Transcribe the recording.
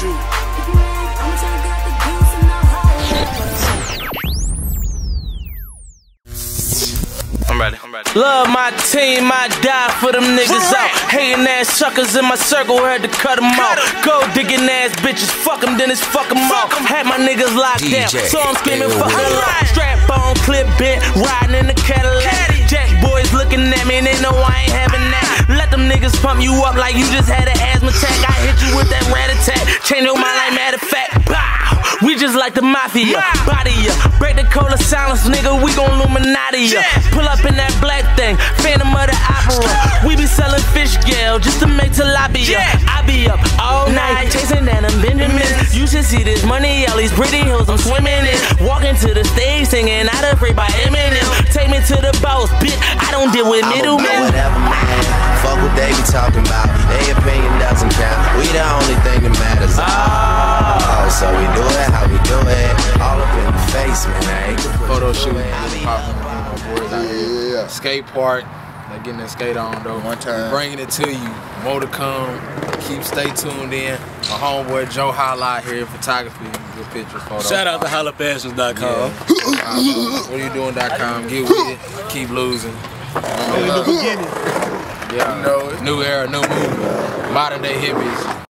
I'm ready. I'm ready. Love my team, I die for them niggas out. Hating ass suckers in my circle, had to cut them out. Go digging ass bitches, fuck them, then it's fuck them out. Had my niggas locked down, DJ so I'm screaming fuck them Ill. Strap on, clip bent, riding in the Cadillac. Jack boys looking at me and they know I ain't having that. Ah. Let them niggas pump you up like you just had an asthma attack. Change your mind like matter of fact. Bow. We just like the mafia. Body ya. Break the code of silence, nigga. We gon' Illuminati ya. Pull up in that black thing. Phantom of the opera. We be selling fish scale just to make tilapia. I be up all night chasing them Benjamins. You should see this money, all these pretty hills I'm swimming in. Walking to the stage singing Not Afraid by Eminem. Take me to the boss, bitch. I don't deal with middlemen. whatever, man. Fuck what they be talking about. Their opinion ain't the photo push shoot. away. I mean, My boys out here. Skate park. They getting that skate on though. One time. Bringing it to you. More to come. Keep stay tuned in. My homeboy Joe Highlight here, in photography, good pictures, photos. Shout out to hollafashions.com. Yeah. what are you doing.com? Get with it. Keep losing. In the beginning. Yeah. You know. New era, new movement. Modern day hippies.